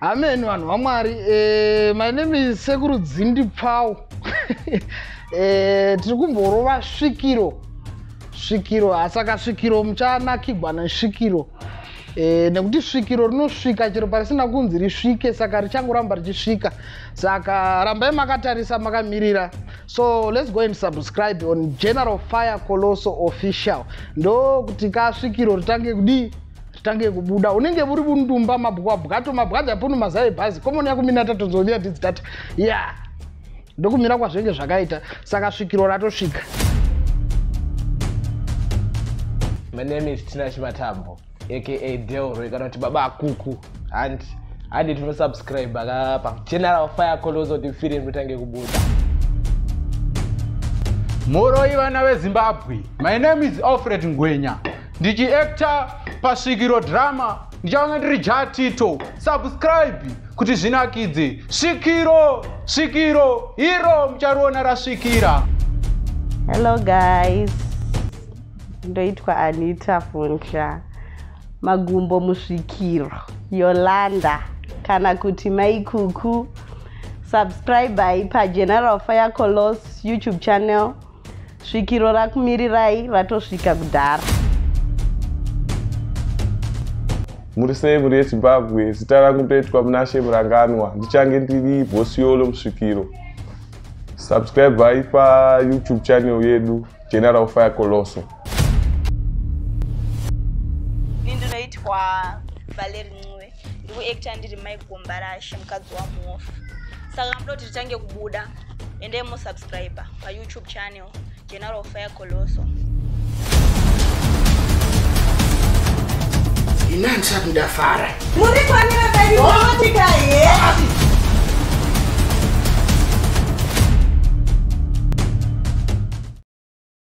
amen vanhu vamwari eh, my name is sekuru dzindi pfau eh, tiri kumborova svikiro svikiro saka svikiro muchanakigwa nesvikiro eh, nekuti svikiro rinosvika chero parisina kunzi risvike saka richangoramba richisvika. Saka rambai makatarisa makamirira. So let's go and subscribe on general fire coloso official. Ndokuti kasvikiro ritange kudii ritange kubuda. Unenge uri bundumba mabwabwato mabwadza punu mazai bhazi. Komoni yakuminata tonzoniya tidzitata ya. Yeah. ndokumira kwazvenge zvakaita. Saka svikiro ratosvika. My name is tina chimatambo aka delroy kana kuti baba akuku. And handi tinosubscribe akapa general fire coloso tifiri mutange kubuda. Moroi vana vezimbabwe. My name is alfred ngwenya. Ndichiacta pasvikiro drama ndichanga ndiri jatito subscribe kuti zvinakidze. Svikiro svikiro iro muchariona rasvikira. Hello guys. Ndoitwa anita funsha magumbo musvikiro. Yolanda. Kana kuti maikuku. Subscribai pageneral fire colos youtube channel. Svikiro rakumirirai ratosvika kudhara muri sei muri yezimbabwe zita rangu ndoitwa munashe muranganwa ndichange ndiri bhosiyolo musvikiro. Subscribai payoutube channel yedu general fire coloso ndinoitwa valeri nwe. Ndiri kuacta ndiri maigombarashe mukadzi wamuofu saka muda kuti titange kubuda endei musubscribe payoutube channel general fire coloso ina ndisati ndafara muri dai motika here